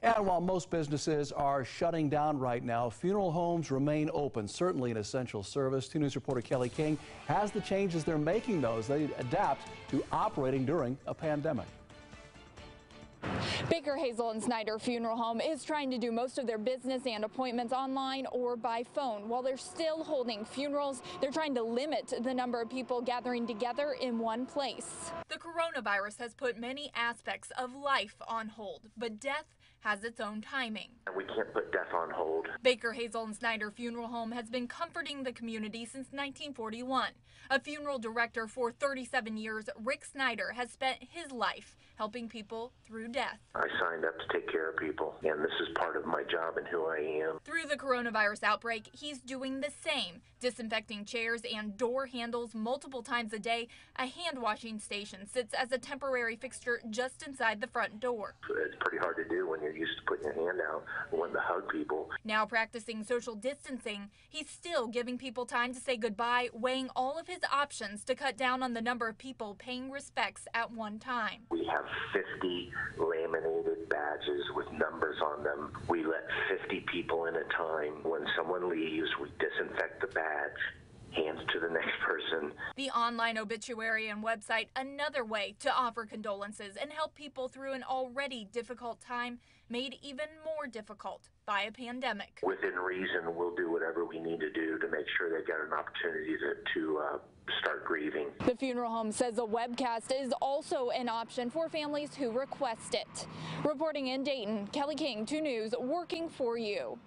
And while most businesses are shutting down right now, funeral homes remain open, certainly an essential service. 2 News reporter Kelly King has the changes they're making those. They adapt to operating during a pandemic. Baker Hazel and Snider Funeral Home is trying to do most of their business and appointments online or by phone. While they're still holding funerals, they're trying to limit the number of people gathering together in one place. The coronavirus has put many aspects of life on hold, but death has its own timing. We can't put death on hold. Baker Hazel and Snider Funeral Home has been comforting the community since 1941. A funeral director for 37 years, Rick Snider has spent his life helping people through death. I signed up to take care of people, and this is part of my job and who I am. Through the coronavirus outbreak, he's doing the same, disinfecting chairs and door handles multiple times a day. A hand washing station sits as a temporary fixture just inside the front door. It's pretty hard to do when you're used to putting your hand out and wanting to hug people. Now practicing social distancing, he's still giving people time to say goodbye, weighing all of his options to cut down on the number of people paying respects at one time. We have 50 laminated badges with numbers on them. We let 50 people in at a time. When someone leaves, we disinfect the badge hands to the next person. The online obituary and website, another way to offer condolences and help people through an already difficult time made even more difficult by a pandemic. Within reason, we'll do whatever we need to do to make sure they've got an opportunity to, to uh, start grieving. The funeral home says a webcast is also an option for families who request it. Reporting in Dayton, Kelly King, 2 News, working for you.